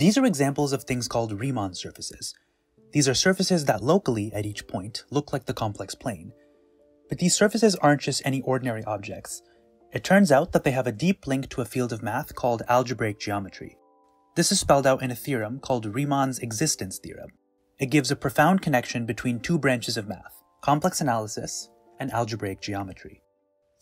These are examples of things called Riemann surfaces. These are surfaces that locally, at each point, look like the complex plane. But these surfaces aren't just any ordinary objects. It turns out that they have a deep link to a field of math called algebraic geometry. This is spelled out in a theorem called Riemann's existence theorem. It gives a profound connection between two branches of math, complex analysis and algebraic geometry.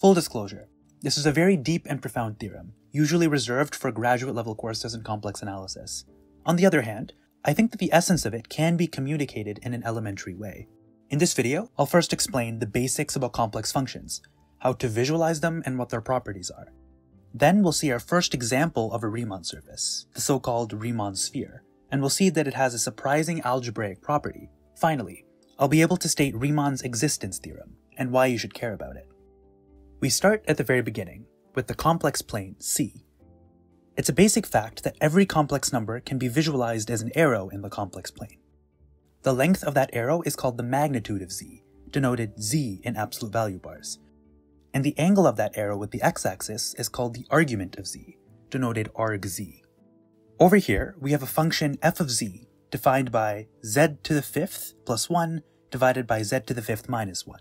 Full disclosure, this is a very deep and profound theorem, usually reserved for graduate level courses in complex analysis. On the other hand, I think that the essence of it can be communicated in an elementary way. In this video, I'll first explain the basics about complex functions, how to visualize them and what their properties are. Then we'll see our first example of a Riemann surface, the so-called Riemann sphere, and we'll see that it has a surprising algebraic property. Finally, I'll be able to state Riemann's existence theorem and why you should care about it. We start at the very beginning, with the complex plane C. It's a basic fact that every complex number can be visualized as an arrow in the complex plane. The length of that arrow is called the magnitude of z, denoted z in absolute value bars. And the angle of that arrow with the x-axis is called the argument of z, denoted argz. Over here, we have a function f of z, defined by z to the fifth plus 1 divided by z to the fifth minus 1.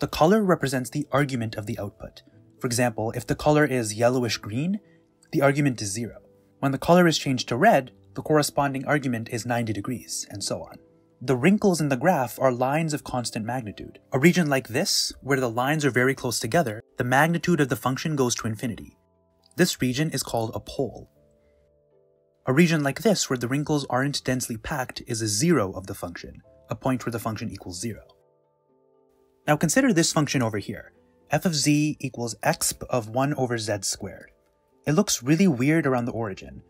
The color represents the argument of the output. For example, if the color is yellowish green, the argument is 0. When the color is changed to red, the corresponding argument is 90 degrees, and so on. The wrinkles in the graph are lines of constant magnitude. A region like this, where the lines are very close together, the magnitude of the function goes to infinity. This region is called a pole. A region like this, where the wrinkles aren't densely packed, is a zero of the function, a point where the function equals zero. Now consider this function over here. f of z equals exp of 1 over z squared. It looks really weird around the origin.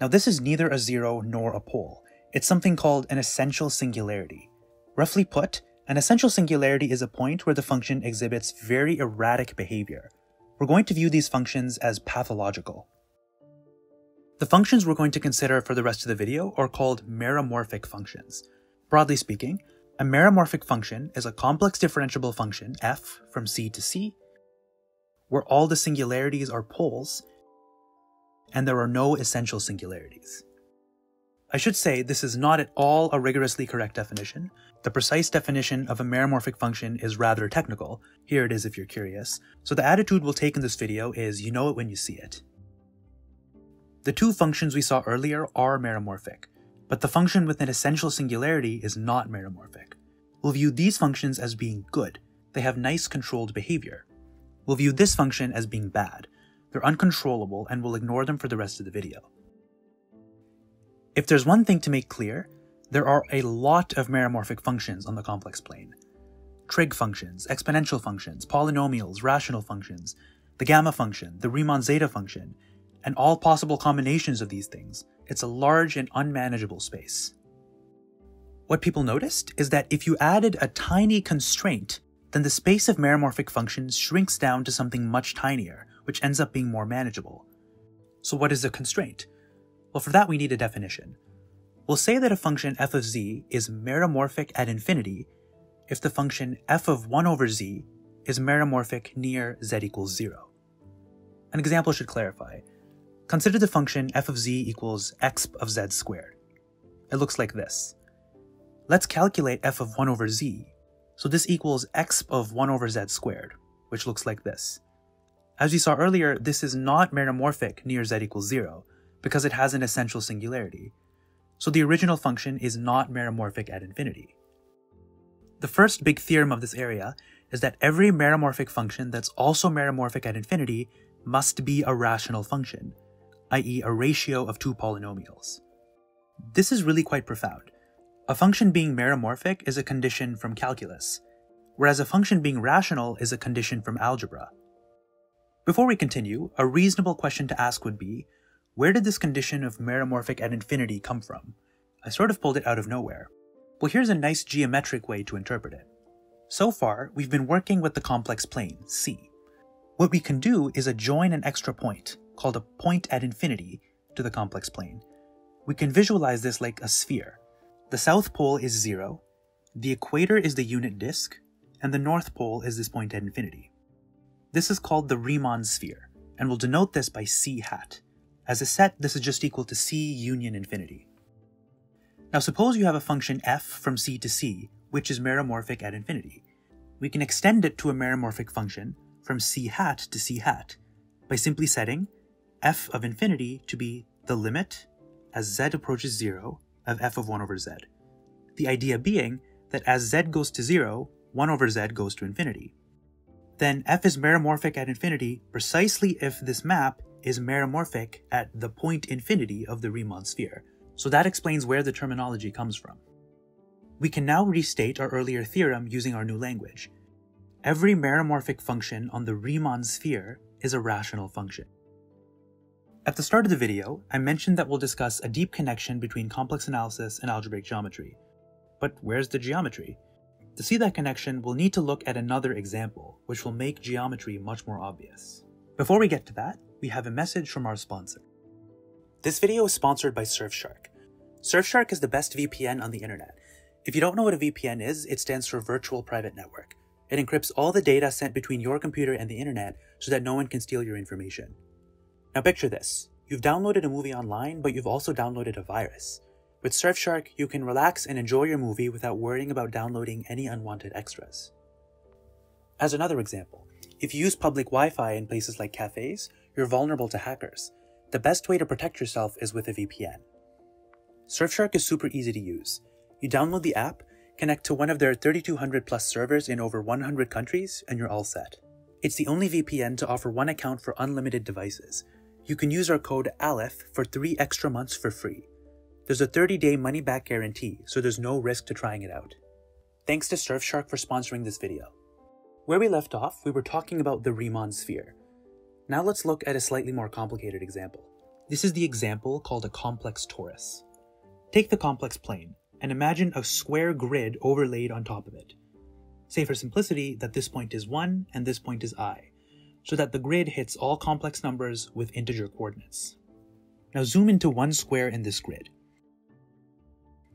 Now this is neither a zero nor a pole. It's something called an essential singularity. Roughly put, an essential singularity is a point where the function exhibits very erratic behavior. We're going to view these functions as pathological. The functions we're going to consider for the rest of the video are called meromorphic functions. Broadly speaking, a meromorphic function is a complex differentiable function, f from c to c, where all the singularities are poles, and there are no essential singularities. I should say this is not at all a rigorously correct definition. The precise definition of a meromorphic function is rather technical. Here it is if you're curious. So the attitude we'll take in this video is you know it when you see it. The two functions we saw earlier are meromorphic, but the function with an essential singularity is not meromorphic. We'll view these functions as being good, they have nice controlled behavior. We'll view this function as being bad, they're uncontrollable and we'll ignore them for the rest of the video. If there's one thing to make clear, there are a lot of meromorphic functions on the complex plane. Trig functions, exponential functions, polynomials, rational functions, the gamma function, the Riemann zeta function, and all possible combinations of these things, it's a large and unmanageable space. What people noticed is that if you added a tiny constraint, then the space of meromorphic functions shrinks down to something much tinier, which ends up being more manageable. So what is a constraint? Well, for that we need a definition. We'll say that a function f of z is meromorphic at infinity if the function f of 1 over z is meromorphic near z equals 0. An example should clarify. Consider the function f of z equals exp of z squared. It looks like this. Let's calculate f of 1 over z. So this equals exp of 1 over z squared, which looks like this. As we saw earlier, this is not meromorphic near z equals 0, because it has an essential singularity. So the original function is not meromorphic at infinity. The first big theorem of this area is that every meromorphic function that's also meromorphic at infinity must be a rational function, i.e. a ratio of two polynomials. This is really quite profound. A function being meromorphic is a condition from calculus, whereas a function being rational is a condition from algebra. Before we continue, a reasonable question to ask would be, where did this condition of meromorphic at infinity come from? I sort of pulled it out of nowhere. Well, here's a nice geometric way to interpret it. So far, we've been working with the complex plane, C. What we can do is adjoin an extra point, called a point at infinity, to the complex plane. We can visualize this like a sphere. The south pole is zero, the equator is the unit disk, and the north pole is this point at infinity. This is called the Riemann sphere, and we'll denote this by C hat. As a set, this is just equal to C union infinity. Now suppose you have a function f from C to C, which is meromorphic at infinity. We can extend it to a meromorphic function from C hat to C hat by simply setting f of infinity to be the limit as z approaches 0 of f of 1 over z. The idea being that as z goes to 0, 1 over z goes to infinity. Then f is meromorphic at infinity precisely if this map is meromorphic at the point infinity of the Riemann sphere, so that explains where the terminology comes from. We can now restate our earlier theorem using our new language. Every meromorphic function on the Riemann sphere is a rational function. At the start of the video, I mentioned that we'll discuss a deep connection between complex analysis and algebraic geometry. But where's the geometry? To see that connection, we'll need to look at another example, which will make geometry much more obvious. Before we get to that, we have a message from our sponsor. This video is sponsored by Surfshark. Surfshark is the best VPN on the internet. If you don't know what a VPN is, it stands for Virtual Private Network. It encrypts all the data sent between your computer and the internet so that no one can steal your information. Now picture this. You've downloaded a movie online, but you've also downloaded a virus. With Surfshark, you can relax and enjoy your movie without worrying about downloading any unwanted extras. As another example, if you use public Wi Fi in places like cafes, you're vulnerable to hackers. The best way to protect yourself is with a VPN. Surfshark is super easy to use. You download the app, connect to one of their 3200 plus servers in over 100 countries, and you're all set. It's the only VPN to offer one account for unlimited devices, you can use our code ALEPH for 3 extra months for free. There's a 30 day money back guarantee, so there's no risk to trying it out. Thanks to Surfshark for sponsoring this video. Where we left off, we were talking about the Riemann sphere. Now let's look at a slightly more complicated example. This is the example called a complex torus. Take the complex plane and imagine a square grid overlaid on top of it. Say for simplicity that this point is 1 and this point is i so that the grid hits all complex numbers with integer coordinates. Now zoom into one square in this grid.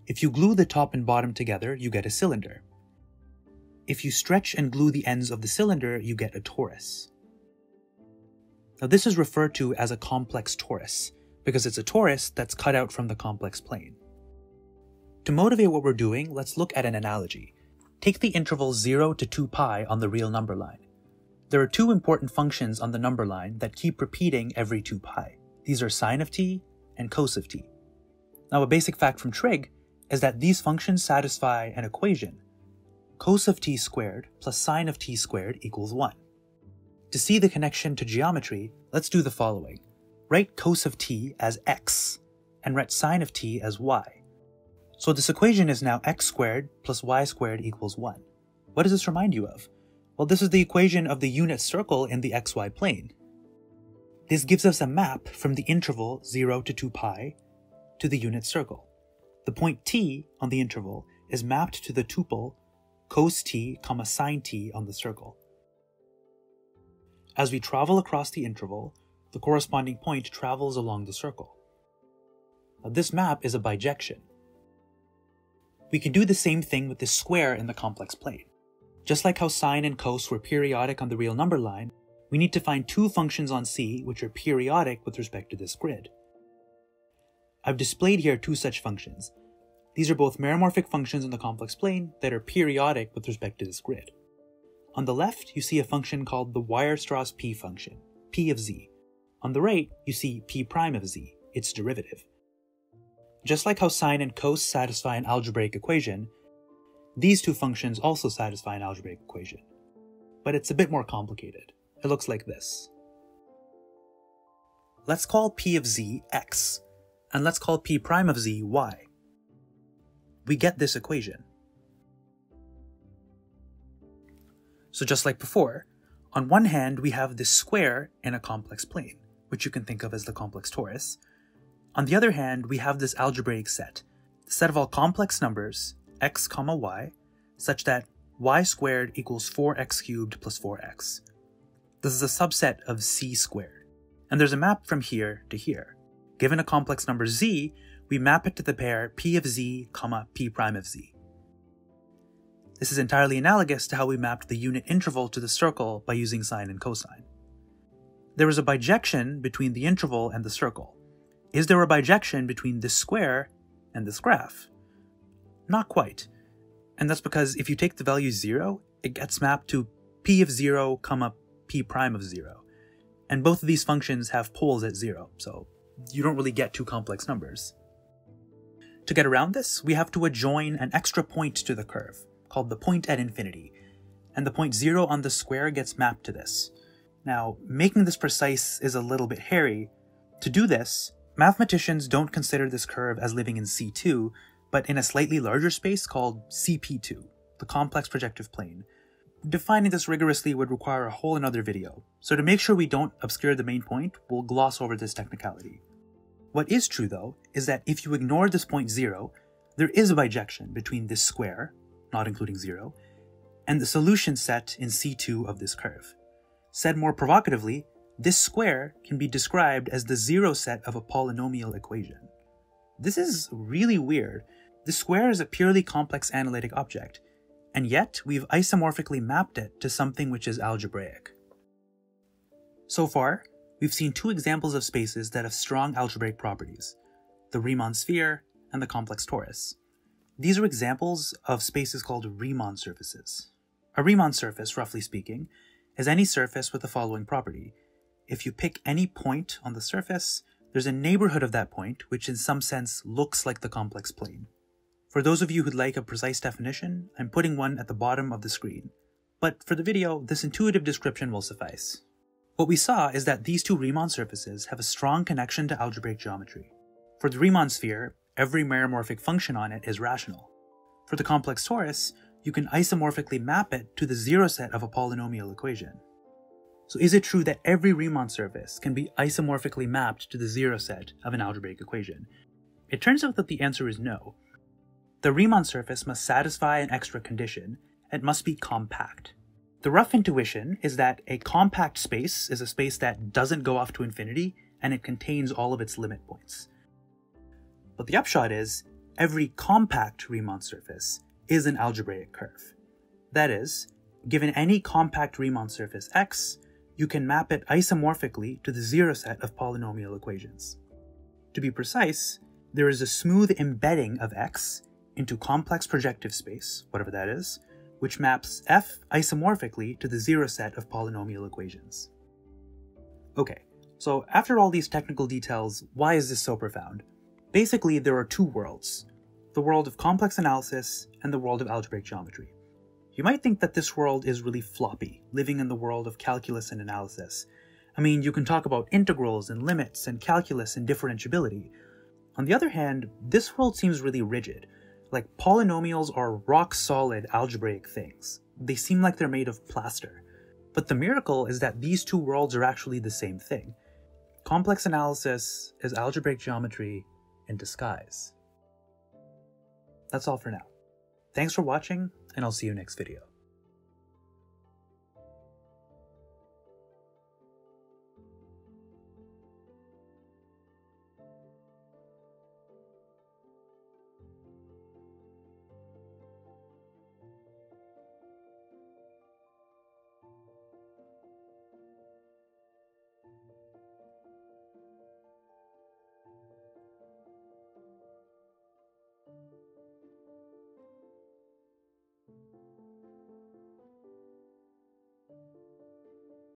If you glue the top and bottom together, you get a cylinder. If you stretch and glue the ends of the cylinder, you get a torus. Now this is referred to as a complex torus, because it's a torus that's cut out from the complex plane. To motivate what we're doing, let's look at an analogy. Take the interval 0 to 2 pi on the real number line. There are two important functions on the number line that keep repeating every 2 pi. These are sine of t and cos of t. Now a basic fact from trig is that these functions satisfy an equation. Cos of t squared plus sine of t squared equals 1. To see the connection to geometry, let's do the following. Write cos of t as x, and write sine of t as y. So this equation is now x squared plus y squared equals 1. What does this remind you of? Well, this is the equation of the unit circle in the xy plane. This gives us a map from the interval 0 to 2 pi to the unit circle. The point t on the interval is mapped to the tuple cos t, comma sine t on the circle. As we travel across the interval, the corresponding point travels along the circle. Now, this map is a bijection. We can do the same thing with the square in the complex plane. Just like how sine and cos were periodic on the real number line, we need to find two functions on C which are periodic with respect to this grid. I've displayed here two such functions. These are both meromorphic functions on the complex plane that are periodic with respect to this grid. On the left, you see a function called the Weierstrass p function, p of z. On the right, you see p prime of z, its derivative. Just like how sine and cos satisfy an algebraic equation, these two functions also satisfy an algebraic equation, but it's a bit more complicated. It looks like this. Let's call p of z x, and let's call p prime of z y. We get this equation. So just like before, on one hand we have this square in a complex plane, which you can think of as the complex torus. On the other hand, we have this algebraic set, the set of all complex numbers x comma y such that y squared equals 4x cubed plus 4x. This is a subset of c squared. And there's a map from here to here. Given a complex number z, we map it to the pair p of z, comma p prime of z. This is entirely analogous to how we mapped the unit interval to the circle by using sine and cosine. There is a bijection between the interval and the circle, is there a bijection between this square and this graph? Not quite. And that's because if you take the value 0, it gets mapped to p of 0, comma p prime of 0. And both of these functions have poles at 0, so you don't really get two complex numbers. To get around this, we have to adjoin an extra point to the curve, called the point at infinity, and the point 0 on the square gets mapped to this. Now, making this precise is a little bit hairy. To do this, mathematicians don't consider this curve as living in C2, but in a slightly larger space called CP2, the complex projective plane. Defining this rigorously would require a whole another video, so to make sure we don't obscure the main point, we'll gloss over this technicality. What is true though, is that if you ignore this point 0, there is a bijection between this square, not including 0, and the solution set in C2 of this curve. Said more provocatively, this square can be described as the zero set of a polynomial equation. This is really weird. The square is a purely complex analytic object, and yet we've isomorphically mapped it to something which is algebraic. So far, we've seen two examples of spaces that have strong algebraic properties, the Riemann sphere and the complex torus. These are examples of spaces called Riemann surfaces. A Riemann surface, roughly speaking, is any surface with the following property. If you pick any point on the surface, there's a neighborhood of that point which in some sense looks like the complex plane. For those of you who'd like a precise definition, I'm putting one at the bottom of the screen. But for the video, this intuitive description will suffice. What we saw is that these two Riemann surfaces have a strong connection to algebraic geometry. For the Riemann sphere, every meromorphic function on it is rational. For the complex torus, you can isomorphically map it to the zero set of a polynomial equation. So is it true that every Riemann surface can be isomorphically mapped to the zero set of an algebraic equation? It turns out that the answer is no. The Riemann surface must satisfy an extra condition, it must be compact. The rough intuition is that a compact space is a space that doesn't go off to infinity and it contains all of its limit points. But the upshot is, every compact Riemann surface is an algebraic curve. That is, given any compact Riemann surface X, you can map it isomorphically to the zero set of polynomial equations. To be precise, there is a smooth embedding of X into complex projective space, whatever that is, which maps F isomorphically to the zero set of polynomial equations. Okay, so after all these technical details, why is this so profound? Basically, there are two worlds the world of complex analysis, and the world of algebraic geometry. You might think that this world is really floppy, living in the world of calculus and analysis. I mean, you can talk about integrals and limits and calculus and differentiability. On the other hand, this world seems really rigid. Like, polynomials are rock solid algebraic things. They seem like they're made of plaster. But the miracle is that these two worlds are actually the same thing. Complex analysis is algebraic geometry in disguise. That's all for now. Thanks for watching, and I'll see you next video.